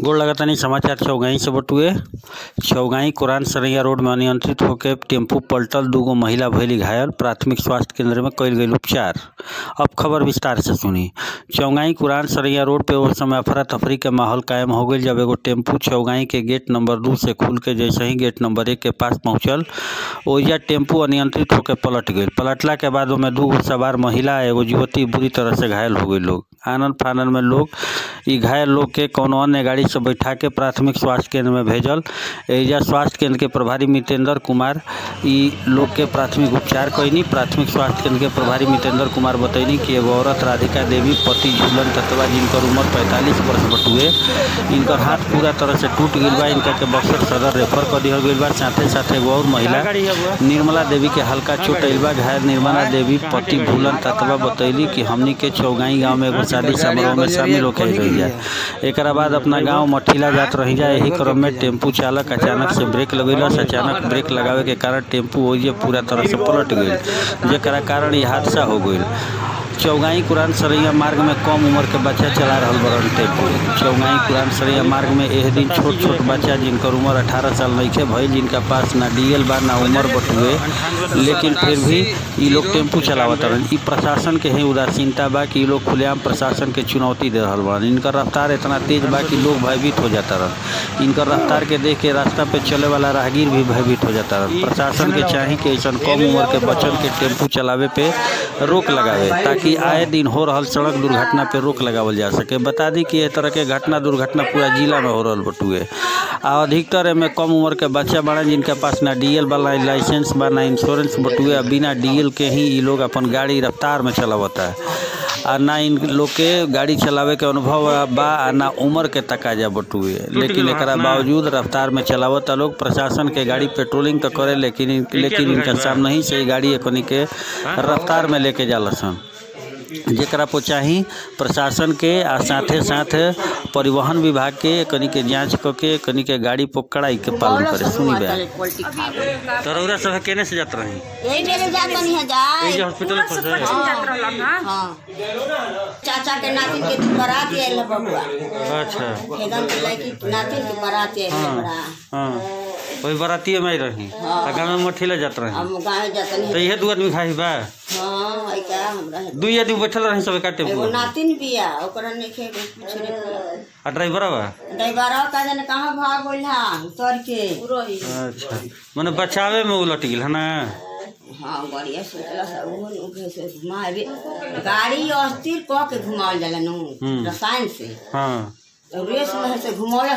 गोड़ लगातानी समाचार चौगाई से बटुए। चौगाई कुरान सरैया रोड में अनियंत्रित होकर टेंपू पलटल, दूगो महिला भैली घायल, प्राथमिक स्वास्थ्य केंद्र में कल गईल उपचार। अब खबर विस्तार से सुनी। चौगाई कुरान सरैया रोड पे उस समय अफरा तफरी के माहौल कायम हो गई जब एगो टेंपू चौगाई के गेट नंबर दू से खुल के जैसे ही गेट नंबर एक के पास पहुँचल ओइजा टेंपू अनियंत्रित होकर पलट गईल पलटला के बाद ओमे दू सवार महिला एगो युवती बुरी तरह से घायल हो गई लोग। आनंद फानन में लोग। ई घायल लोग के कोनो अन्य गाड़ी से बैठा के प्राथमिक स्वास्थ्य केंद्र में भेजल। एजा स्वास्थ्य केंद्र के प्रभारी मितेंद्र कुमार ई लोग के प्राथमिक उपचार कैनी प्राथमिक स्वास्थ्य केंद्र के प्रभारी मितेंद्र कुमार बतैनी कि एगो औरत राधिका देवी पति झूलन तत्वा जिनकर उम्र पैंतालीस वर्ष बटुए इनकर हाथ पूरा तरह से टूट गईल बा। इनका के बक्सर सदर रेफर कर दिहल गईल बा। साथे साथे एगो और महिला निर्मला देवी के हल्का चोट आइल बा। घायल निर्मला देवी पति भूलन तत्वा बतैली कि हमनी के चौगाई गाँव में एगो शादी समारोह में शामिल होके रही जा। एक बाद अपना गाँव मठिला जात रही जाए यही क्रम में टेंपू चालक अचानक से ब्रेक लगेलस अचानक ब्रेक लगावे के कारण टेंपू ओइजे पूरा तरह से पलट गई जरा कारण ये हादसा हो गईल चौगाई कुरान सरैया मार्ग में कम उम्र के बच्चा चला रहल बड़न टेंपू। चौगाई कुरान सरैया मार्ग में एह दिन छोट छोट बच्चा जिनकर उम्र 18 साल नइखे भइल जिनका पास ना डीएल बा, ना उम्र बटुए, लेकिन फिर भी ई लोग टेंपू चलावत रहन। प्रशासन के ही उदासीनता बा कि लोग खुलेआम प्रशासन के चुनौती दे रहल बा। इनकर रफ्तार इतना तेज बा कि लोग भयभीत हो जाता रहन। इनकर रफ्तार के देख के रास्ता पे चले वाला राहगीर भी भयभीत हो जाता रहन। प्रशासन के चाही कि ऐसा कम उम्र के बच्चन के टेंपू चलावे पे रोक लगावे, ताकि आए दिन हो रहल सड़क दुर्घटना पर रोक लगावल जा सके। बता दी कि एह तरह के घटना दुर्घटना पूरा जिला में हो रहल बटुए। आ अधिकतर एमे कम उम्र के बच्चा बड़ा जिनके पास ना डीएल बा, ना लाइसेंस बा, ना इंश्योरेंस बटुए बिना डीएल के ही ई लोग अपन गाड़ी रफ्तार में चलावता। है आ ना इन लोग के गाड़ी चलावे के अनुभव बा, आ ना उम्र के तकाजा बटुए। लेकिन एक बावजूद रफ्तार में चलावता लोग प्रशासन के गाड़ी पेट्रोलिंग तो करे, लेकिन लेकिन इनका सामने ही से गाड़ी एकनी के रफ्तार में लेके जाला सन जेकरा पर चाही प्रशासन के आ साथे साथ परिवहन विभाग के कनी के जाँच क के कनी के गाड़ी पर कड़ाई के पालन करे सुनी बे। तरौरा सब केने से जात रही? यही मेरे जात नहीं है। जाए ये हॉस्पिटल पर से हाँ। चाचा के नातिन के बारात है बबुआ। अच्छा। हेगन के लड़की नातिन के बारात आयल है बड़ा। हाँ। वही बरातिए में ही। रही गाँव में जात रही। हम जाते नहीं। तो इहे दू आदमी खाई बा। हाँ है है आदमी बैठल रही सब का टेंपू एगो नातिन बिया ओकरा नेखे कुछ नहीं आ ड्राइवर बा? ड्राइवरवा का जाने कहाँ भाग गइल उतर के। अच्छा। मने बचावे में उलट गेल है ना? हाँ बढ़िया सोचला गाड़ी अस्थिर क के घुमावल जाला नु हम्म। रसायन से। हाँ। तो रेस में से घुमावला